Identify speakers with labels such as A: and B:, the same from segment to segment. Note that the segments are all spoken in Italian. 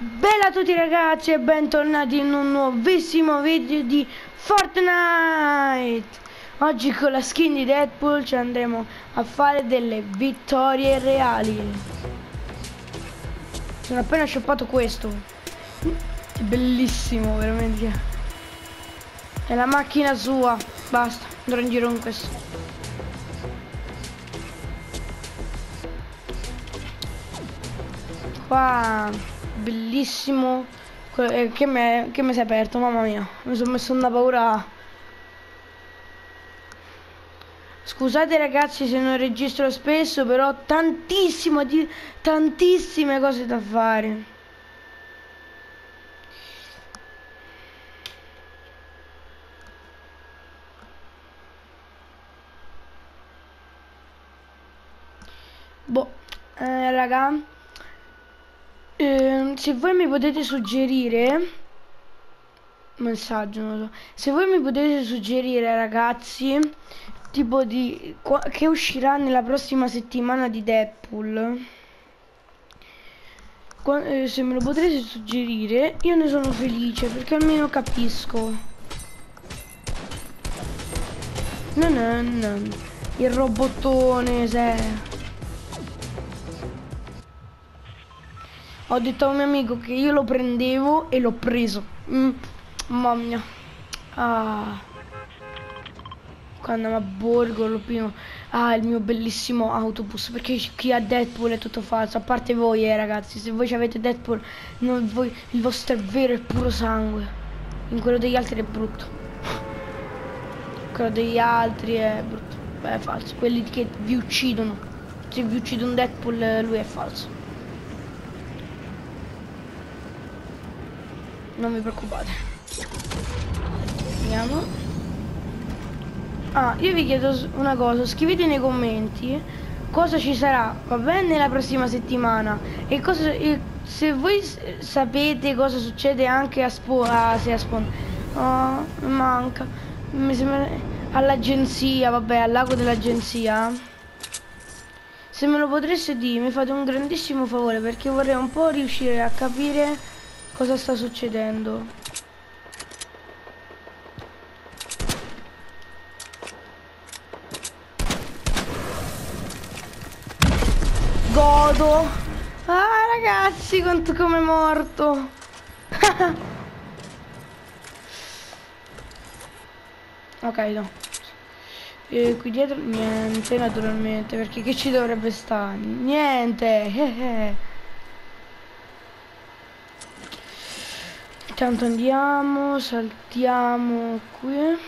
A: Bella a tutti ragazzi e bentornati in un nuovissimo video di Fortnite. Oggi con la skin di Deadpool ci andremo a fare delle vittorie reali. Sono appena shoppato questo. È bellissimo veramente. È la macchina sua. Basta, andrò in giro con questo. Qua bellissimo eh, che mi che si è aperto mamma mia. Mi sono messo una paura. Scusate ragazzi se non registro spesso però tantissimo di tantissime cose da fare. Boh eh, raga eh, se voi mi potete suggerire messaggio non so. se voi mi potete suggerire ragazzi tipo di che uscirà nella prossima settimana di Deadpool. Eh, se me lo potrete suggerire io ne sono felice perché almeno capisco. No no no. Il robottone se Ho detto a un mio amico che io lo prendevo e l'ho preso. Mm, mamma mia. Ah. Quando a Borgo lo primo. Ah, il mio bellissimo autobus. Perché qui a Deadpool è tutto falso. A parte voi, eh, ragazzi. Se voi avete Deadpool, voi, il vostro è vero e puro sangue. In quello degli altri è brutto. Quello degli altri è brutto. Beh, è falso. Quelli che vi uccidono. Se vi uccidono Deadpool, lui è falso. Non vi preoccupate. Andiamo. Ah io vi chiedo una cosa. Scrivete nei commenti cosa ci sarà va bene la prossima settimana. E cosa e se voi sapete cosa succede anche a Spawn ah, sì, a Spawn oh, manca. Mi sembra all'agenzia vabbè al lago dell'agenzia. Se me lo potreste dire mi fate un grandissimo favore perché vorrei un po' riuscire a capire Cosa sta succedendo? Godo! Ah ragazzi, quanto come morto! ok, no. E qui dietro niente, naturalmente, perché che ci dovrebbe stare? Niente! Eh, eh. Intanto andiamo, saltiamo qui.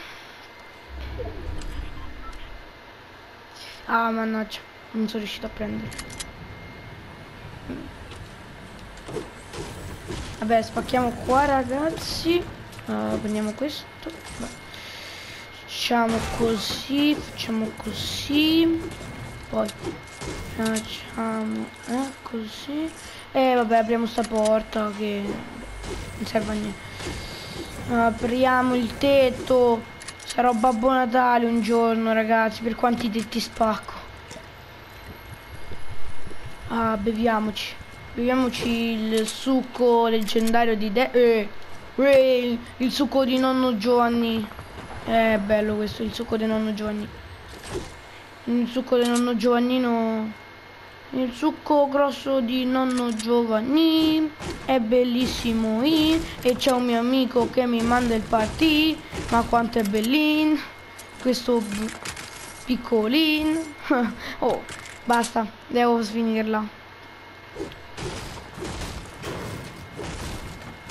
A: Ah, mannaggia, non sono riuscito a prendere. Vabbè, spacchiamo qua, ragazzi. Uh, prendiamo questo. Facciamo così, facciamo così. Poi facciamo eh, così. E vabbè, apriamo sta porta che non serve a niente. Apriamo il tetto. Sarò Babbo Natale un giorno ragazzi per quanti tetti spacco. Ah beviamoci. Beviamoci il succo leggendario di De eh, eh, il succo di nonno Giovanni. È bello questo il succo di nonno Giovanni. Il succo di nonno Giovannino il succo grosso di nonno Giovanni è bellissimo e c'è un mio amico che mi manda il partì ma quanto è bellin questo piccolin. Oh basta devo finirla.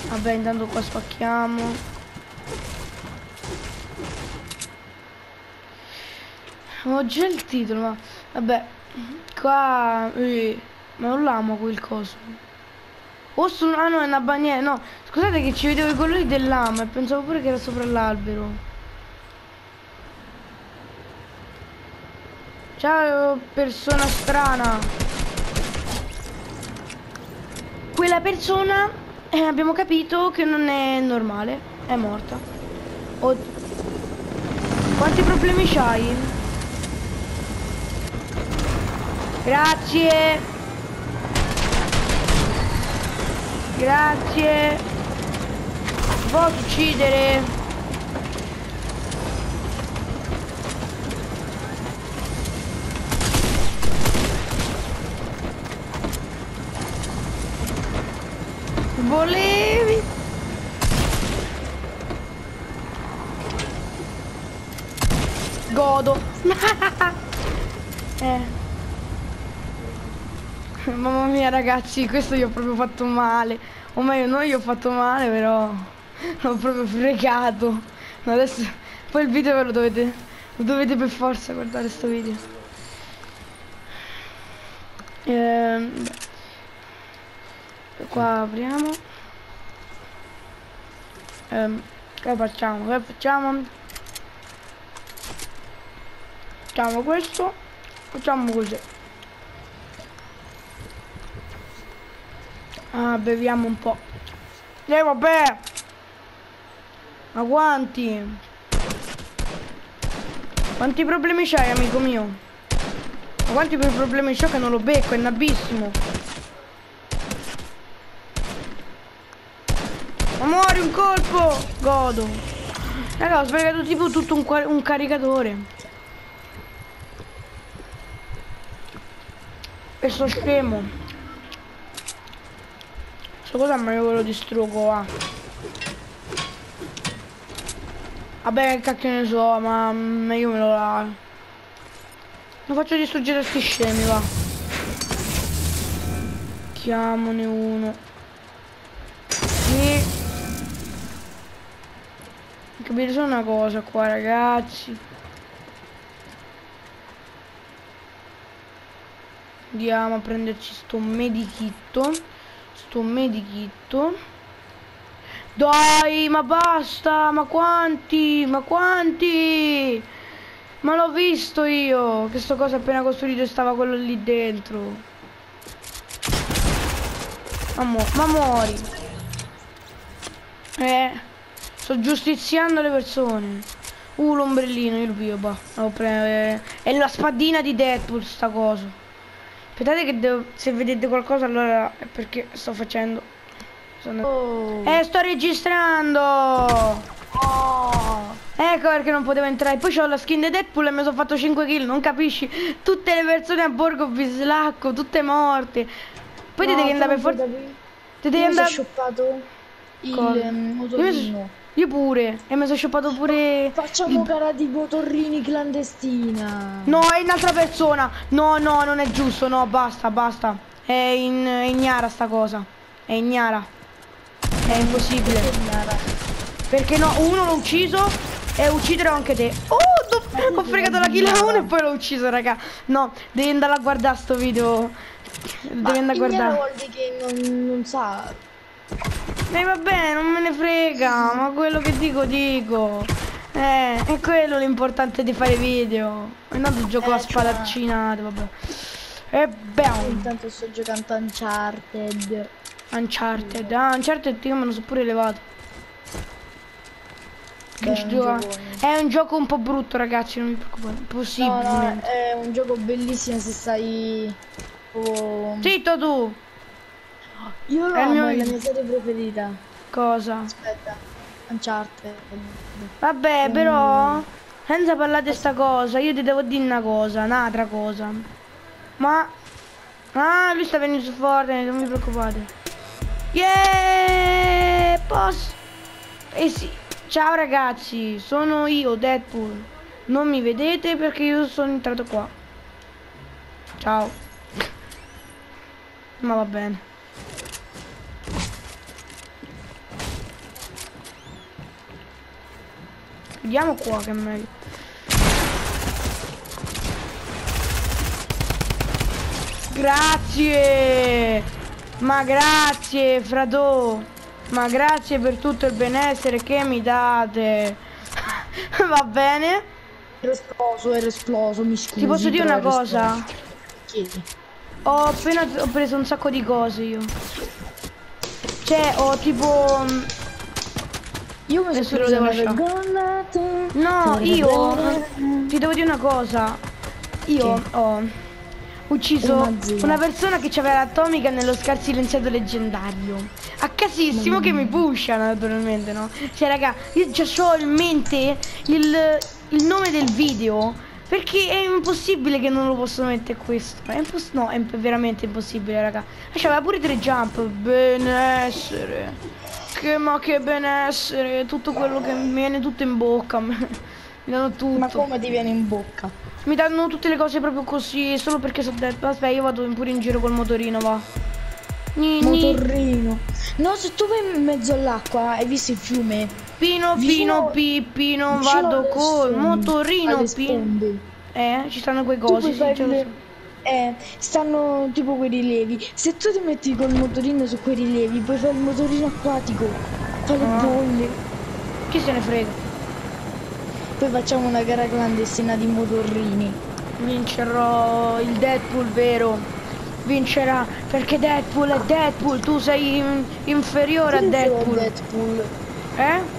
A: Vabbè intanto qua spacchiamo. Ho già il titolo ma vabbè Qua... Eh, ma non l'amo quel coso. O su... Ah no, è una bandiera. No, scusate che ci vedevo i colori dell'amo e pensavo pure che era sopra l'albero. Ciao persona strana. Quella persona eh, abbiamo capito che non è normale. È morta. Oh. Quanti problemi c'hai? Grazie. Grazie. Posso uccidere? Volevi? Godo. eh. Mamma mia ragazzi, questo gli ho proprio fatto male. O meglio, non gli ho fatto male, però l'ho proprio fregato. Adesso poi il video ve lo dovete. Lo dovete per forza guardare sto video. Ehm, qua apriamo. Ehm, che facciamo? Che facciamo? Facciamo questo. Facciamo così. Ah, beviamo un po'. E eh, vabbè. Ma quanti? Quanti problemi c'hai, amico mio? Ma quanti problemi c'ho che non lo becco, è nabissimo. Ma muori un colpo! Godo. Raga, ho sprecato tipo tutto un, un caricatore. E sto scemo. Sto cosa ma io ve lo distruggo va. Vabbè che cacchio ne so ma io me lo la. Non faccio distruggere questi scemi va. Chiamone uno. Sì. Capire solo una cosa qua ragazzi. Andiamo a prenderci sto medikitto sto medikit dai ma basta ma quanti ma quanti? Ma l'ho visto io che sto cosa appena costruito stava quello lì dentro. Ma, mu ma muori. Eh sto giustiziando le persone. Uh l'ombrellino io lo piglio bah. Eh, è la spadina di Deadpool sta cosa Aspettate che devo, se vedete qualcosa allora è perché sto facendo. Sono... Oh. Eh, sto registrando! Oh. Ecco perché non potevo entrare. Poi ho la skin di Deadpool e mi sono fatto 5 kill, non capisci? Tutte le persone a Borgo Bislacco, tutte morte. Poi no, devi andare per forza. Ti devi andare. Ho shoppato il motorino. Io pure. E mi sono shoppato pure...
B: Facciamo il... gara di motorrini clandestina.
A: No, è un'altra persona. No, no, non è giusto. No, basta, basta. È, in, è ignara sta cosa. È ignara. È impossibile. Perché no, uno l'ho ucciso e ucciderò anche te. Oh, ho fregato la kill a uno e poi l'ho ucciso, raga. No, devi andare a guardare sto video.
B: Devi andare a guardare. Ma vuol dire che non, non sa
A: e va bene, non me ne frega, ma quello che dico dico. Eh, è quello l'importante di fare video. E Intanto gioco eh, a spalaccinate, vabbè. E beh.
B: Intanto sto giocando Uncharted.
A: Uncharted, ah, Uncharted io me lo so pure levato. Beh, è, un è un gioco un po' brutto ragazzi, non vi preoccupate. Possibile. No, no,
B: è un gioco bellissimo se stai...
A: Oh... Zitto tu!
B: Io lo amo, è la mia serie preferita.
A: Cosa?
B: Aspetta, Uncharted.
A: Vabbè, um... però, senza parlare di sta cosa, io ti devo dire una cosa, un'altra cosa. Ma... Ah, lui sta venendo su forte, non vi preoccupate. Yeah! Posso... Eh sì. Ciao ragazzi, sono io, Deadpool. Non mi vedete perché io sono entrato qua. Ciao. Ma va bene. Vediamo qua che è meglio. Grazie! Ma grazie, Frado! Ma grazie per tutto il benessere che mi date. Va bene?
B: Ero esploso, ero esploso, mi scusi.
A: Ti posso dire una cosa? Chiedi. Ho appena ho preso un sacco di cose io. Cioè, ho tipo
B: io mi sono devo lasciare.
A: No, io ti devo dire una cosa. Io ho, ucciso
B: Una
A: persona che aveva l'atomica nello scar silenziato leggendario. A casissimo che mi pusha naturalmente, no? Cioè raga, io già ho in mente il, il nome del video. Perché è impossibile che non lo posso mettere questo. È no, è veramente impossibile, raga. Ah, C'aveva pure tre jump. Benessere. Che ma che benessere. Tutto quello che mi viene tutto in bocca. Mi danno tutto.
B: Ma come ti viene in bocca?
A: Mi danno tutte le cose proprio così, solo perché so detto. Aspetta, io vado pure in giro col motorino, va. Ni, ni.
B: Motorino. No, se tu vai in mezzo all'acqua, hai visto il fiume?
A: Pino, pino, pippino,
B: vicino
A: vado col motorino,
B: alle
A: pino. Eh, ci stanno quei cosi, sì,
B: Eh, stanno tipo quei rilievi. Se tu ti metti col motorino su quei rilievi, puoi fare il motorino acquatico. Fa le
A: Ah.
B: bolle.
A: Chi se ne frega?
B: Poi facciamo una gara clandestina di motorrini.
A: Vincerò il Deadpool vero. Vincerà perché Deadpool è Deadpool, tu sei in- inferiore a
B: io
A: Deadpool.
B: Deadpool.
A: Eh?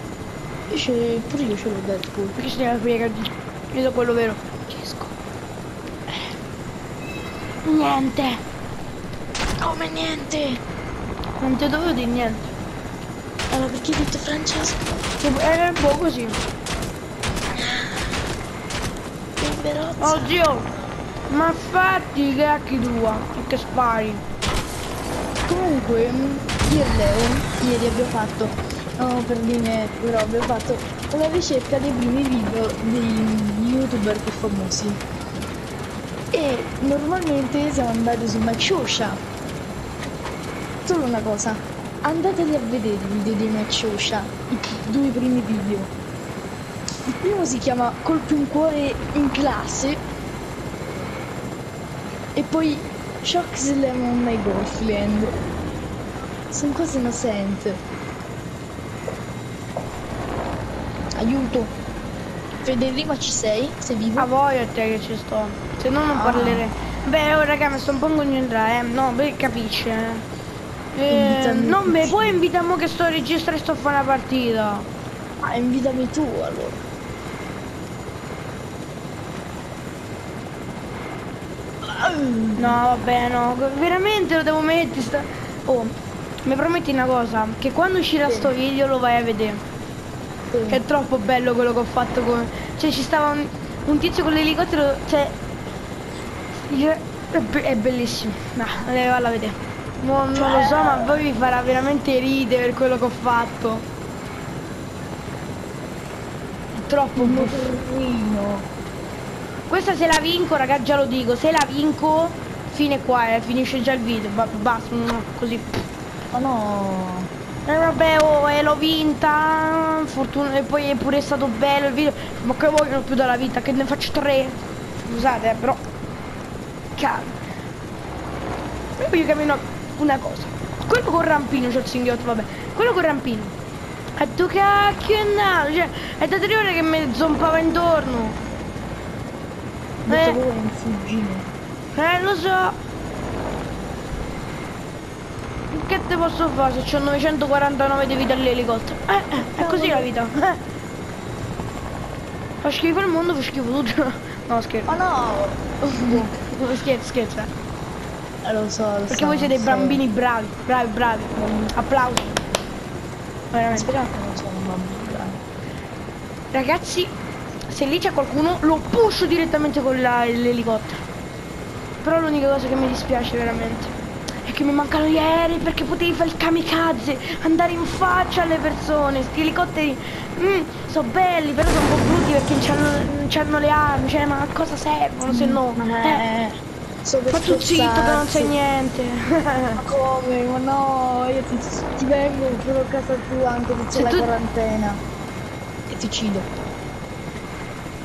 B: Io Pure io ce l'ho Deadpool.
A: Perché se ne frega? Io so quello vero. Niente.
B: Come niente?
A: Non ti dovevo dire niente.
B: Allora perché hai detto Francesco?
A: È un po' così.
B: Che verozza.
A: Oddio. Ma fatti i cacchi tua. E che spari.
B: Comunque, mm, io e Leo ieri abbiamo fatto, no per dire, però abbiamo fatto una ricerca dei primi video dei youtuber più famosi. E normalmente siamo andati su Shosha. Solo una cosa, andateli a vedere i video di Shosha, i due primi video. Il primo si chiama Colpi un cuore in classe e poi Shock Lemon My Girlfriend. Sono cose innocenti. Aiuto. Federico ci sei? Sei vivo?
A: A voi a te che ci sto. Se no non
B: Ah.
A: parlerei. Beh, oh raga, mi sto un po' concentrando, eh. No, beh, capisce. Eh, Eh,
B: Invitami
A: non me,
B: tutti.
A: poi invitiamo che sto a registrare e sto a fare una partita.
B: Ah, invitami tu allora.
A: No, vabbè, no, veramente lo devo mettere. Sta... Oh, mi prometti una cosa, che quando uscirà
B: Sì.
A: sto video lo vai a vedere.
B: Sì.
A: Che è troppo bello quello che ho fatto con... Cioè ci stava un, un tizio con l'elicottero, cioè... io- È, be- è bellissimo. No, deve farla vedere. No, non lo so, ma poi vi farà veramente ridere per quello che ho fatto. È troppo
B: motorino.
A: Questa se la vinco, raga, già lo dico, se la vinco, fine qua, eh, finisce già il video, ba- basta, così.
B: Ma no.
A: E vabbè, oh, e l'ho vinta, fortuna, e poi è pure stato bello il video, ma che vogliono più dalla vita, che ne faccio tre. Scusate, eh, però, calma. Io voglio capire una, una cosa, quello con rampino, c'ho il singhiotto, vabbè, quello con rampino. E tu cacchio è nato, cioè, è da tre ore che mi zompava intorno.
B: Detto
A: Eh. Eh, lo so. Che te posso fare se ho 949 di vita all'elicottero? Eh, eh, è così la vita. Eh. Fa schifo il mondo, fa schifo tutto. No, scherzo.
B: Ma no.
A: Scherzo, scherzo. eh.
B: Eh, lo so, lo
A: Perché
B: so,
A: voi siete
B: so.
A: bambini bravi, bravi, bravi. Applausi. Veramente.
B: Speriamo che non sono bambini bravi.
A: Ragazzi, se lì c'è qualcuno, lo pusho direttamente con l'elicottero. Però l'unica cosa che mi dispiace veramente che mi mancano gli aerei perché potevi fare il kamikaze, andare in faccia alle persone. Sti elicotteri, sono belli, però sono un po' brutti perché non c'hanno le armi, cioè ma a cosa servono se no? Eh,
B: Eh, sono per
A: ma tu zitto che non sai niente.
B: Ma come? Ma no, io ti, ti vengo proprio a casa tua anche se c'è la
A: tu-
B: quarantena. E ti uccido.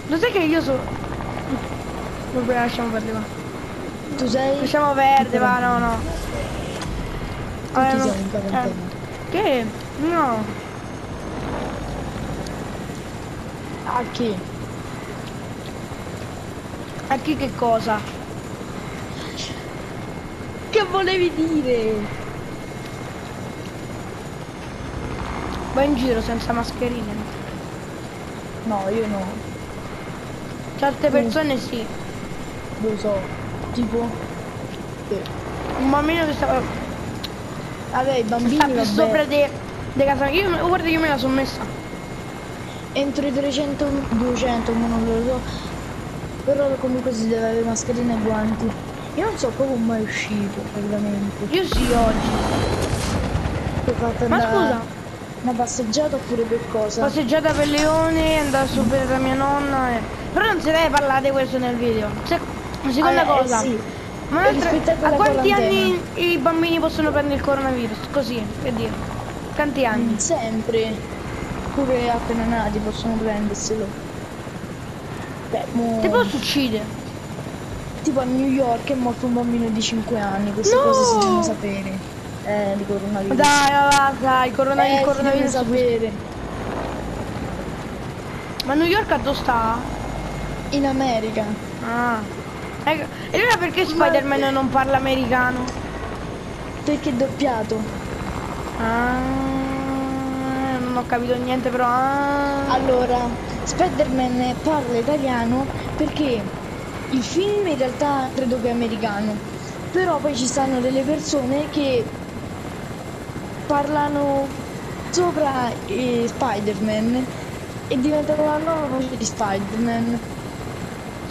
A: Lo sai che io so... Vabbè, lasciamo perdere va.
B: Tu sei?
A: Lasciamo perdere, va, no, no.
B: Tutti
A: Eh, no.
B: siamo in quarantena.
A: Eh, Che? No.
B: A chi?
A: A chi che cosa?
B: Che volevi dire?
A: Vai in giro senza mascherine.
B: No, io no.
A: Certe
B: Mm.
A: persone sì.
B: Lo so. Tipo, Che-
A: Un bambino che stava,
B: Vabbè, i bambini,
A: sta più
B: vabbè,
A: sopra di de casa. Io, guarda, io me la sono messa.
B: entro i 300, 200, ma non lo so. Però comunque si deve avere mascherina e guanti. Io non so come mai uscito, praticamente.
A: Io sì, oggi.
B: Ho fatto
A: Ma scusa,
B: una passeggiata oppure per cosa?
A: passeggiata per Leone, andare a superare da mia nonna. E... Però non si deve parlare di questo nel video. Se- seconda
B: Ah, eh,
A: cosa.
B: sì.
A: Ma a quanti anni i bambini possono prendere il coronavirus? Così, per dire. Quanti anni?
B: Mm, Sempre. Pure appena nati possono prenderselo. Beh, mo-
A: Ti posso uccidere?
B: tipo a New York è morto un bambino di 5 anni, queste
A: No!
B: cose si devono sapere. Eh, di coronavirus.
A: Dai, va, dai,
B: eh,
A: il
B: si deve
A: coronavirus.
B: sapere.
A: Ma New York a dove sta?
B: In America.
A: Ah. Ecco, E allora perché Spider-Man non parla americano?
B: Perché è doppiato.
A: Ah, non ho capito niente però. Ah.
B: Allora, Spider-Man parla italiano perché il film in realtà credo che è americano, però poi ci stanno delle persone che parlano sopra eh, Spider-Man e diventano la nuova voce di Spider-Man.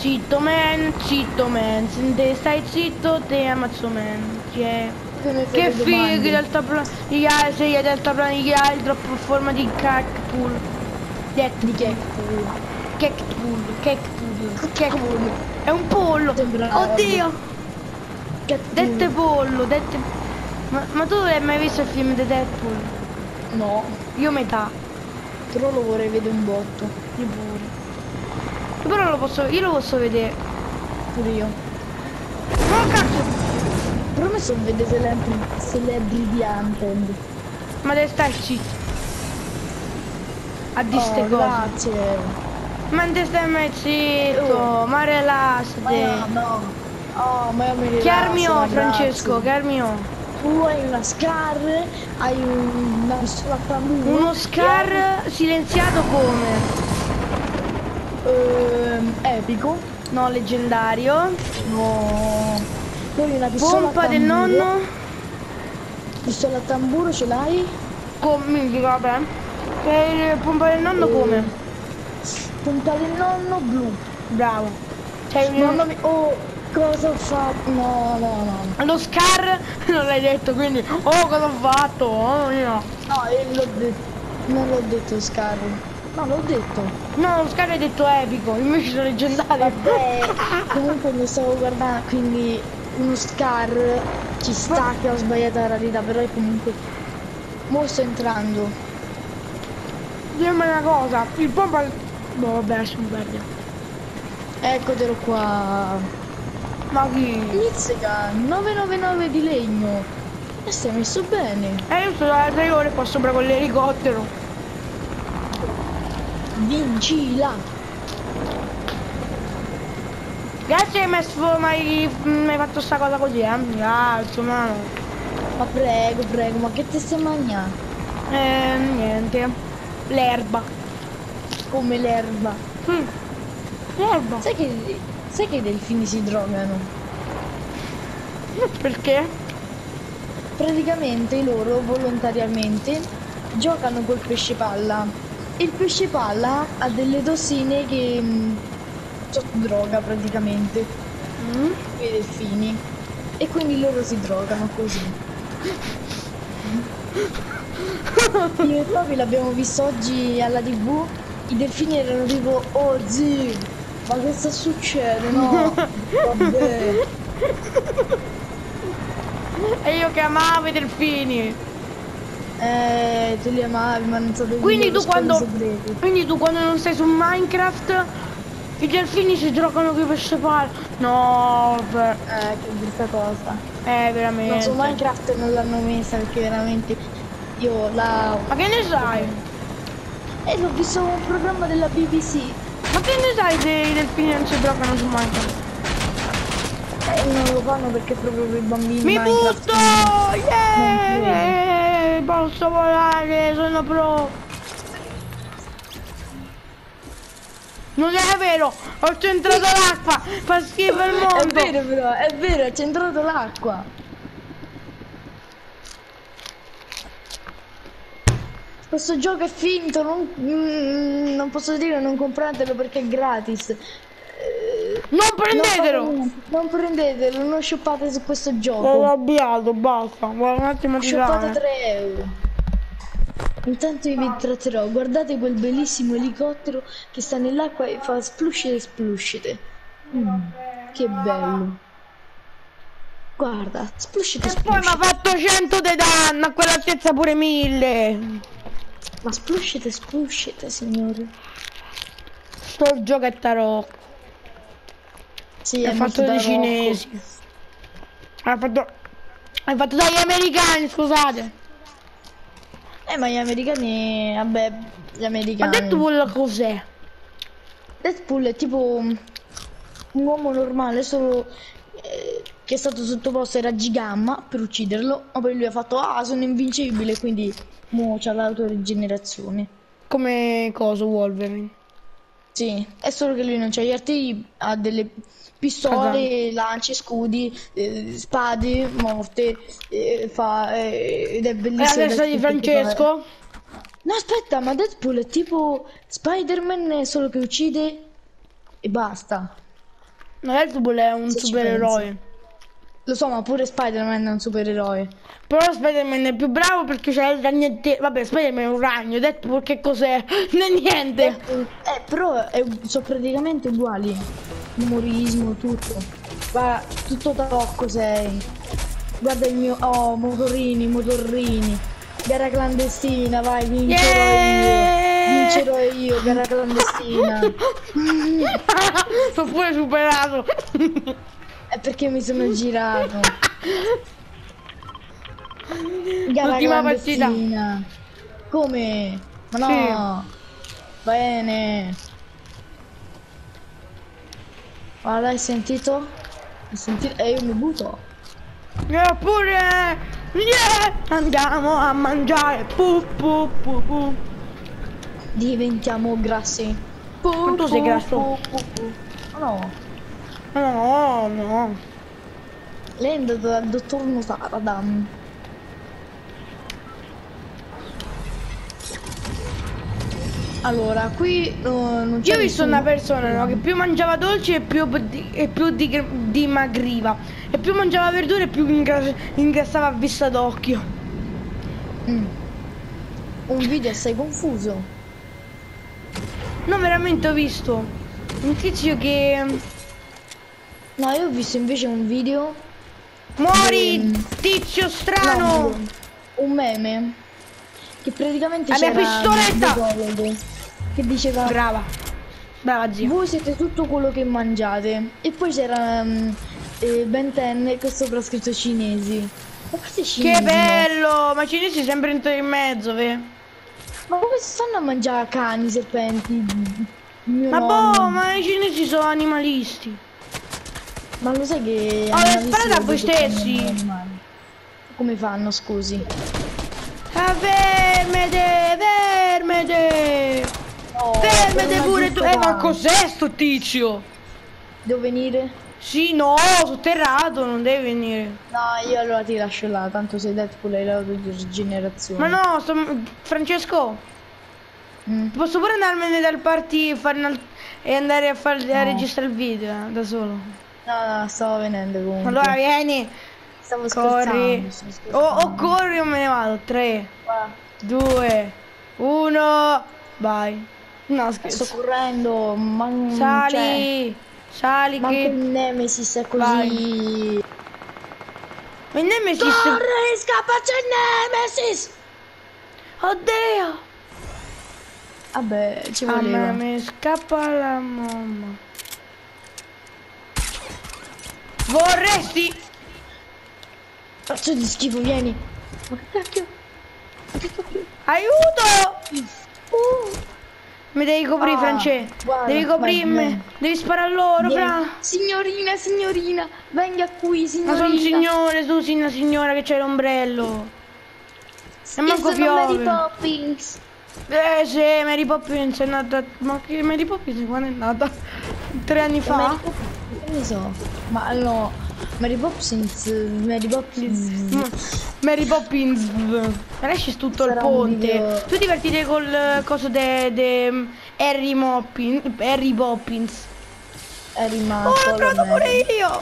A: Zitto man, zitto man, se stai zitto te ammazzo man. Che,
B: Come
A: che figo, deltaplano, gli altri, gli deltaplani, gli altri, troppo forma di cacpool.
B: Di che?
A: Cacpool, cacpool, cacpool. È un pollo. Oddio, dette pollo, dette... Ma, ma tu hai mai visto il film di Deadpool?
B: No,
A: Io metà,
B: però lo vorrei vedere un botto.
A: io pure. Però lo posso, io lo posso vedere.
B: Pure io.
A: Ma cazzo!
B: Però mi sono vedere celebri, celebrity Anthem.
A: Ma devi stare zitto. A di ste
B: Oh,
A: cose.
B: grazie.
A: Ma non ti stai mai zitto,
B: Oh.
A: ma
B: Ma
A: rilassati.
B: no, no. Oh, ma io mi rilasso,
A: Che armi ho. Francesco? Che armi ho?
B: Tu hai una Scar, hai un- una pistola a tamburo.
A: Uno Scar silenziato come?
B: Ehm, epico.
A: No, leggendario.
B: No. Poi una pistola
A: Pompa del nonno.
B: Pistola a tamburo ce l'hai?
A: Come? Vabbè. E il pompa del nonno come?
B: Pompa del nonno blu.
A: Bravo. Un-
B: Mamma mia, oh, cosa ho fatto? No, no, no.
A: Lo Scar non l'hai detto, quindi... Oh, cosa ho fatto? Oh mio.
B: No, io l'ho detto. Non l'ho detto Scar. No, l'ho detto.
A: No, lo Scar hai detto epico, invece sono leggendario.
B: Vabbè, comunque mi stavo guardando, quindi uno Scar ci sta che ho sbagliato la rarità, però è comunque... Mo sto entrando.
A: Dimmi una cosa, il pompa... Boh, vabbè, lasciamo perdere.
B: Eccotelo qua.
A: Ma chi?
B: Mizzica, 999 di legno. E stai messo bene.
A: Eh, io sto da tre ore qua sopra con l'elicottero.
B: Vincila.
A: Grazie che mi hai fatto sta cosa così, eh. Grazie, mano.
B: Ma prego, prego, ma che te stai mangiando?
A: Eh, niente. L'erba.
B: Come l'erba.
A: Mm. L'erba.
B: Sai che, sai che i delfini si drogano?
A: Perché?
B: Praticamente loro volontariamente giocano col pesce palla. Il pesce palla ha delle tossine che mh, droga praticamente
A: Mm.
B: i delfini e quindi loro si drogano così. Io e Papi l'abbiamo visto oggi alla tv, i delfini erano tipo oh zio, ma che sta succedendo? No, vabbè.
A: E io che amavo i delfini.
B: Eh, tu li amavi ma non sapevi
A: Quindi tu quando... Quindi tu quando non sei su Minecraft... I delfini si giocano i pesce palla. No, beh.
B: Eh, che brutta cosa.
A: Eh, veramente.
B: su Minecraft non l'hanno messa perché veramente io la...
A: Ma che ne sai?
B: Eh, l'ho visto un programma della BBC.
A: Ma che ne sai se i delfini non si giocano su Minecraft?
B: Eh, non lo fanno perché proprio per i bambini
A: Mi
B: Minecraft,
A: butto! Yeah! Posso volare, sono pro! Non è vero, ho centrato l'acqua, fa schifo il
B: È
A: mondo.
B: vero però, è vero, è centrato l'acqua. Questo gioco è finto, non, mm, non posso dire non compratelo perché è gratis.
A: Non
B: non
A: prendetelo.
B: niente, Non prendetelo, non sciuppate su questo
A: Ho
B: gioco.
A: arrabbiato, basta. Vuoi un attimo di
B: Sciuppate
A: là.
B: 3 euro. Intanto io vi tratterò, guardate quel bellissimo elicottero che sta nell'acqua e fa spluscite spluscite. Mm, che bello. Guarda, spluscite
A: Poi mi ha
B: spluscite.
A: fatto 100 di danno, a quell'altezza pure 1000.
B: Ma spluscite spluscite, signore.
A: Sto gioco è tarocco.
B: Sì,
A: È
B: è
A: fatto dai
B: da
A: cinesi. È fatto... È fatto dagli americani, scusate.
B: Eh, ma gli americani, vabbè, gli
A: Ma
B: americani.
A: Deadpool cos'è?
B: Deadpool è tipo un uomo normale, solo eh, che è stato sottoposto ai raggi gamma per ucciderlo, ma poi lui ha fatto ah sono invincibile, quindi mo c'ha l'autorigenerazione.
A: Come coso Wolverine.
B: Sì, è solo che lui non c'ha gli artigli, ha delle pistole, lance, scudi, eh, spade, morte, eh, fa, eh, ed è
A: E
B: bellissimo.
A: la testa di
B: Deadpool
A: Francesco?
B: No, aspetta, ma Deadpool è tipo Spider-Man, solo che uccide e basta.
A: No, Deadpool è un supereroe.
B: Lo so, ma pure Spider-Man è un supereroe.
A: Però Spider-Man è più bravo perché c'è il ragnette. Vabbè, Spider-Man è un ragno, Deadpool che cos'è? Non è niente.
B: Eh, però è- sono praticamente uguali. Umorismo, tutto. Ma tutto tocco sei. Guarda il mio... Oh, motorini, motorrini. Gara clandestina, vai, vincerò
A: Yeah!
B: io. Vincerò io, gara clandestina.
A: Sono pure superato.
B: È perché mi sono girato. Gara
A: L'ultima partita.
B: Come? Ma no. Bene. Ma l'hai sentito? Hai sentito? E io mi butto.
A: Eppure. Yeah! Andiamo a mangiare. Pu, pu, pu, pu.
B: Diventiamo grassi.
A: Ma tu sei grasso?
B: pu, pu. Ma no.
A: No, no.
B: Lei è andato dal dottor Notaradam. Allora, qui no, non c'è
A: Io ho visto una persona no, che più mangiava dolci e più, di- e più digr- dimagriva. E più mangiava verdure e più ingra- ingrassava a vista d'occhio.
B: Mm. Un video assai confuso.
A: No, veramente ho visto un tizio che.
B: No, io ho visto invece un video.
A: Muori,
B: Mm.
A: tizio strano!
B: no, un meme. Che praticamente
A: La mia
B: c'era
A: pistoletta!
B: Che diceva
A: Brava. Brava zia.
B: Voi siete tutto quello che mangiate. E poi c'era mm, eh, Ben 10 con sopra scritto cinesi. Ma questi cinesi?
A: Che bello! Ma i cinesi sempre in mezzo, ve?
B: Ma come stanno a mangiare cani, serpenti? Mio
A: Ma
B: nonno.
A: boh, ma i cinesi sono animalisti.
B: Ma lo sai che...
A: Oh, sparate a voi
B: che
A: stessi.
B: Come fanno, scusi?
A: Ah, Fermate pure tu! Eh, ma cos'è sto tizio?
B: Devo venire?
A: Sì, no, sotterrato, non deve venire.
B: No, io allora ti lascio là, tanto sei Deadpool hai l'autogenerazione.
A: Ma no, sto... Francesco,
B: Mm.
A: posso pure andarmene dal party e, fare una- e andare a, far... a registrare il video eh, da solo?
B: No, no, stavo venendo comunque.
A: Allora vieni,
B: stavo
A: corri. O, o corri o me ne vado. 3,
B: Guarda,
A: 2, 1, vai. No,
B: Sto
A: scherzo.
B: correndo, ma cioè,
A: Sali, sali
B: manco
A: che...
B: il Nemesis è così.
A: Vai. Ma il Nemesis...
B: Corri, scappa, c'è Nemesis!
A: Oddio!
B: Vabbè, ci voleva.
A: mi scappa la mamma. Vorresti...
B: Cazzo di schifo, vieni. Ma che cacchio? Ma che cacchio?
A: Aiuto!
B: Uh,
A: Mi devi coprire,
B: Ah,
A: France.
B: guarda,
A: Devi coprirmi. Devi sparare a loro, fra.
B: Signorina, signorina, venga qui,
A: Ma
B: signorina.
A: sono un signore, tu sei una signora che c'è l'ombrello. E manco
B: Io sono Mary
A: piove.
B: Poppins.
A: Eh sì, Mary Poppins è nata. Ma che Mary Poppins quando è nata? Tre anni fa?
B: Che ne so. Ma no, Mary Poppins, Mary Poppins.
A: Mm, Mary Poppins. Esce tutto il
B: Sarà un
A: ponte.
B: video-
A: Tu divertite col coso de, de Harry Moppins. Harry Poppins.
B: È rimasto.
A: Oh, l'ho trovato pure io!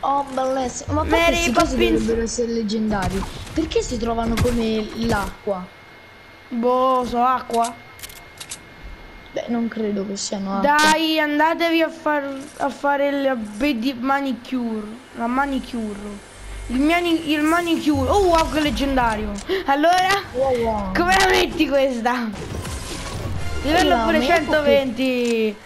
B: Oh, bellissimo. Ma
A: Mary
B: perché cosi
A: Poppins.
B: dovrebbero essere leggendari? Perché si trovano come l'acqua?
A: Boh, so acqua.
B: Beh, non credo che siano acqua.
A: Dai, andatevi a, far, a fare il bedi- manicure. La manicure. Il, mani, il manicure. Oh, wow, che leggendario. Allora,
B: Wow, wow.
A: come la metti questa? Livello
B: la
A: pure
B: metto
A: 120.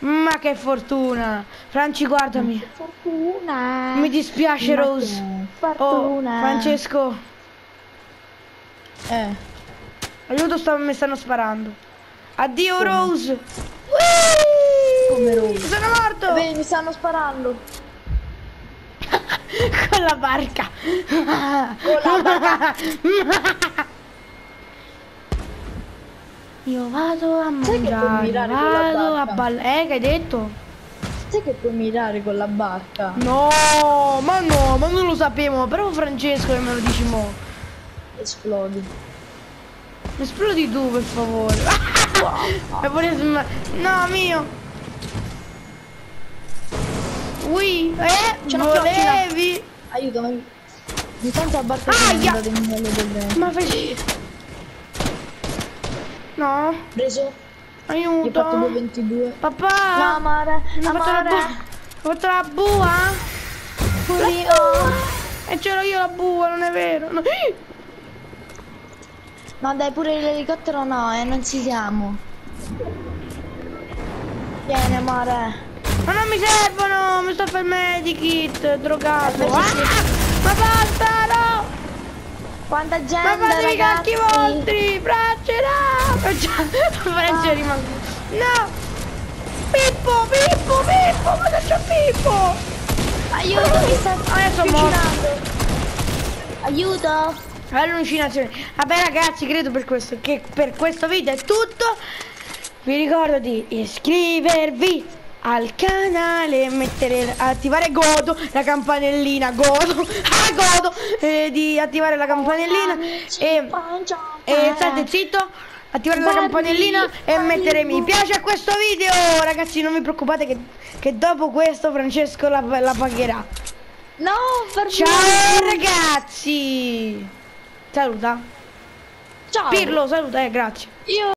A: Ma che fortuna. Franci, guardami.
B: Fortuna.
A: Mi dispiace,
B: Ma
A: Rose.
B: che
A: Oh,
B: Fortuna.
A: Francesco.
B: Eh.
A: Aiuto, sta- mi stanno sparando. Addio,
B: Come?
A: Rose.
B: Come! Rose?
A: Sono morto.
B: Beh, mi stanno sparando.
A: Con la barca.
B: Con la
A: Io vado a
B: Sai che puoi
A: mangiare,
B: mirare con la
A: vado a ballare. Eh, che hai detto?
B: Sai che puoi mirare con la barca?
A: No, ma no, ma non lo sapevo. Però Francesco che me lo dici mo.
B: Esplodi.
A: Esplodi tu, per favore. E vorrei sma- No, mio. Ui, eh,
B: Ce
A: volevi.
B: Aiutami. Intanto la barca si è
A: Aia!
B: del.
A: Ma fai... No,
B: Preso? Io ho
A: aiuto.
B: fatto 222.
A: Papà.
B: No, amore.
A: Mi ha fatto la
B: Amore.
A: bua. Ho fatto la bua.
B: Pure io.
A: E c'ero io la bua, non è vero. No.
B: No, dai, pure l'elicottero no, eh, non ci siamo. Vieni, amore.
A: Ma non mi servono, mi sto per medikit, drogato. Ah, ma basta, no!
B: Quanta gente,
A: Ma fatevi i cacchi vostri, Francia, no! Francia rimane. No! Pippo, Pippo, Pippo, ma c'è Pippo!
B: Aiuto, mi sta
A: Adesso morto.
B: avvicinando. Aiuto.
A: Allucinazione. Vabbè ragazzi, credo per questo che per questo video è tutto. Vi ricordo di iscrivervi al canale, mettere, attivare godo, la campanellina godo, ah godo, eh, di attivare la campanellina e, e state zitto, attivare la campanellina e mettere mi piace a questo video. Ragazzi, non vi preoccupate che, che dopo questo Francesco la, la pagherà.
B: No,
A: Ciao ragazzi! Saluta.
B: Ciao.
A: Pirlo, saluta, eh, grazie.
B: Io